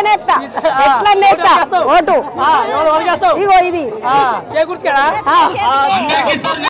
ఈసారైతేనే ఎత్తా ఎట్లా వేస్తా ఓటు. ఇగో ఇది. చేకూర్చాడా